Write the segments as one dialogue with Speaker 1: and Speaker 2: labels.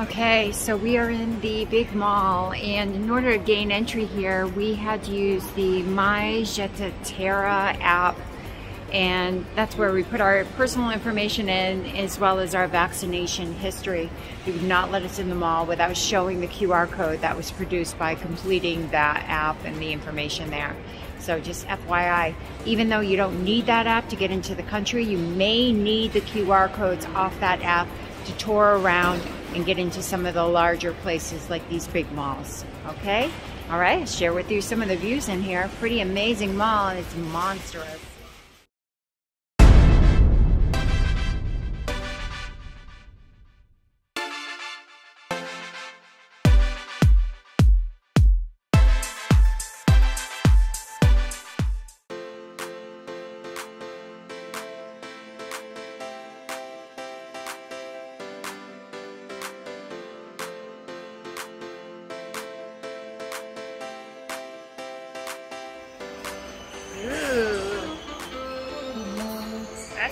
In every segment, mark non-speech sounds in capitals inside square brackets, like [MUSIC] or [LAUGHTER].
Speaker 1: Okay, so we are in the big mall, and in order to gain entry here, we had to use the MySejahtera app, and that's where we put our personal information in as well as our vaccination history. They would not let us in the mall without showing the QR code that was produced by completing that app and the information there. So just FYI, even though you don't need that app to get into the country, you may need the QR codes off that app to tour around and get into some of the larger places like these big malls. Okay? All right, share with you some of the views in here. Pretty amazing mall and it's monstrous.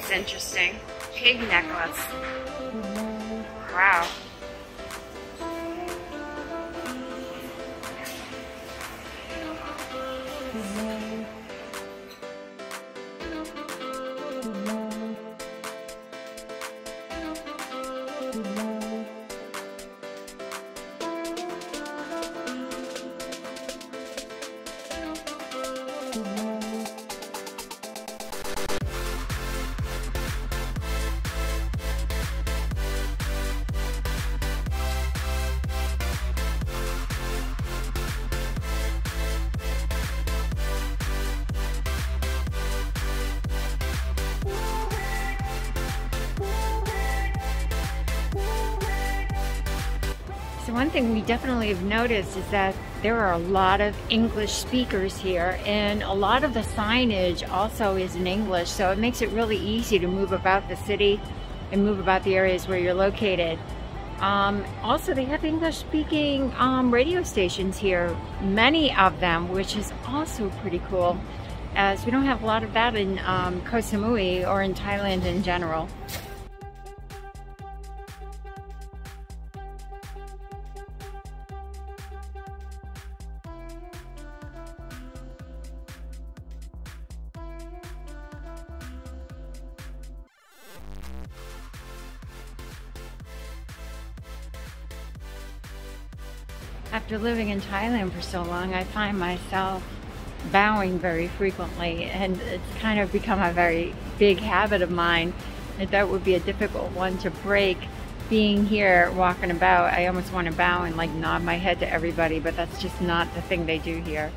Speaker 1: That's interesting. Pig necklace. Wow. So one thing we definitely have noticed is that there are a lot of English speakers here and a lot of the signage also is in English so it makes it really easy to move about the city and move about the areas where you're located. Um, also they have English speaking um, radio stations here, many of them, which is also pretty cool as we don't have a lot of that in um, Koh Samui or in Thailand in general. After living in Thailand for so long, I find myself bowing very frequently, and it's kind of become a very big habit of mine. That would be a difficult one to break. Being here, walking about, I almost want to bow and like nod my head to everybody, but that's just not the thing they do here.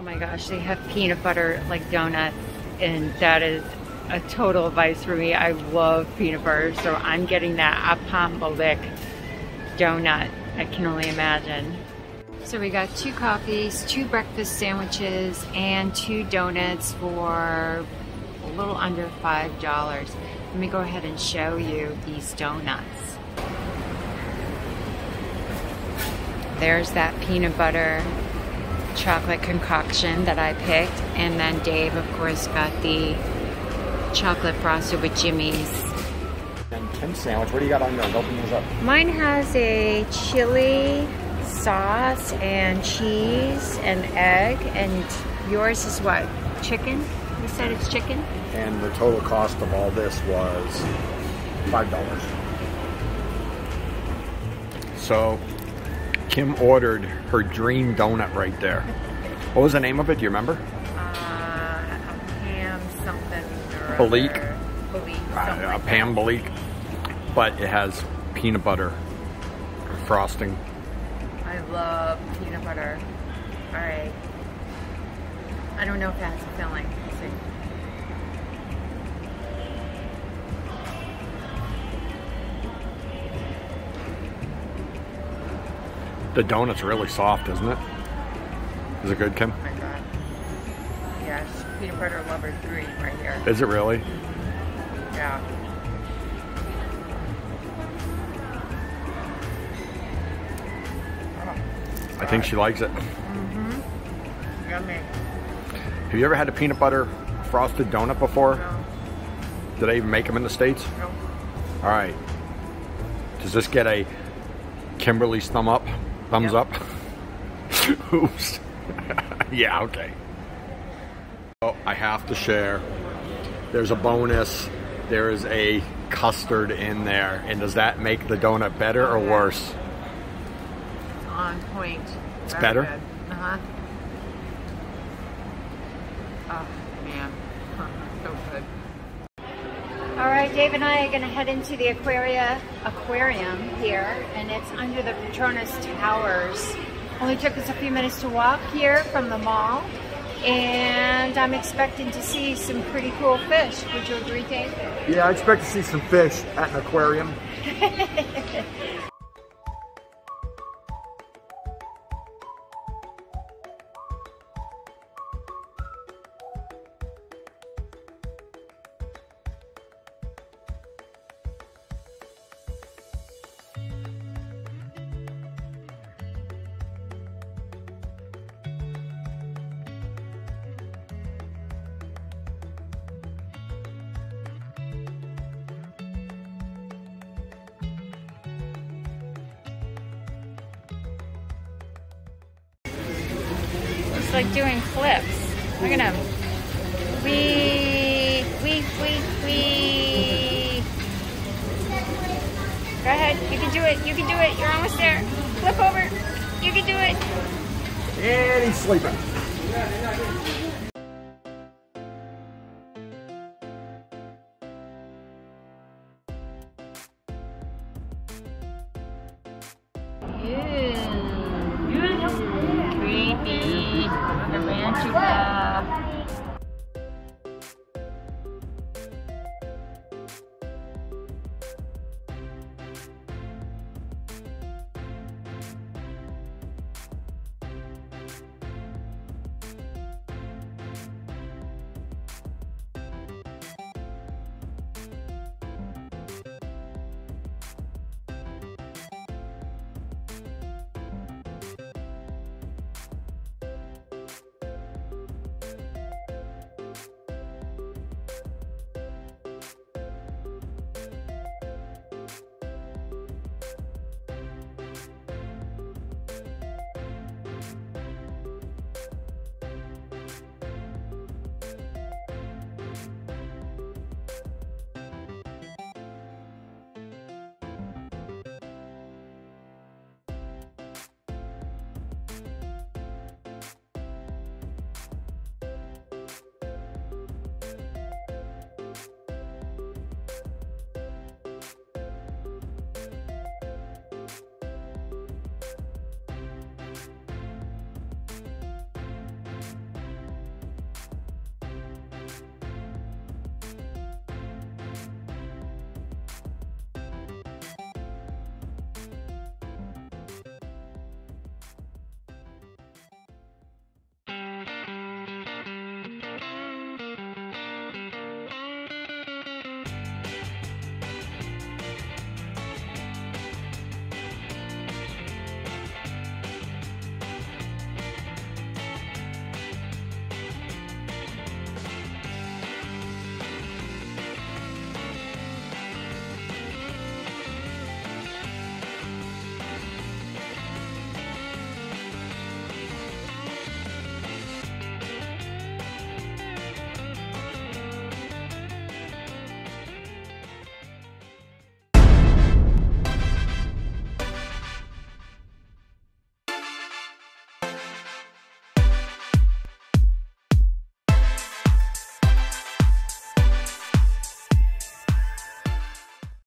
Speaker 1: Oh my gosh, they have peanut butter like donuts, and that is a total vice for me. I love peanut butter, so I'm getting that apam balik donut. I can only imagine. So we got two coffees, two breakfast sandwiches, and two donuts for a little under $5. Let me go ahead and show you these donuts. There's that peanut butter chocolate concoction that I picked. And then Dave, of course, got the chocolate frosted with jimmies.
Speaker 2: And Tim sandwich, what do you got on yours? Open these up.
Speaker 1: Mine has a chili sauce and cheese and egg. And yours is what? Chicken? You said it's chicken?
Speaker 2: And the total cost of all this was $5. So, Kim ordered her dream donut right there. What was the name of it? Do you remember?
Speaker 1: Uh, ham something
Speaker 2: Balik.
Speaker 1: Balik.
Speaker 2: Uh,
Speaker 1: something
Speaker 2: Pam Balik. But it has peanut butter frosting.
Speaker 1: I love peanut butter. All right. I don't know if that's a filling.
Speaker 2: The donut's really soft, isn't it? Is it good, Kim?
Speaker 1: Oh my god. Yes, peanut butter lover three right here.
Speaker 2: Is it really?
Speaker 1: Yeah.
Speaker 2: I think she likes it. Mm-hmm.
Speaker 1: Yummy.
Speaker 2: Have you ever had a peanut butter frosted donut before?
Speaker 1: No,
Speaker 2: Do they even make them in the States?
Speaker 1: no.
Speaker 2: All right. Does this get a Kimberly's thumb up? Thumbs
Speaker 1: Yep.
Speaker 2: up? [LAUGHS] Oops. [LAUGHS] yeah, okay. Oh, I have to share. There's a bonus. There is a custard in there. And does that make the donut better or worse?
Speaker 1: On point.
Speaker 2: It's
Speaker 1: Very
Speaker 2: better?
Speaker 1: Uh-huh. Oh, man. so good. All right, Dave and I are going to head into the Aquaria Aquarium here, and it's under the Petronas Towers. Only took us a few minutes to walk here from the mall, and I'm expecting to see some pretty cool fish. Would you agree, Dave?
Speaker 3: Yeah, I expect to see some fish at an aquarium. [LAUGHS]
Speaker 1: Like doing flips. Look at him. Wee, wee, wee, wee. Go ahead. You can do it. You can do it. You're almost there. Flip over. You can do it.
Speaker 3: And he's sleeping.
Speaker 1: Ew.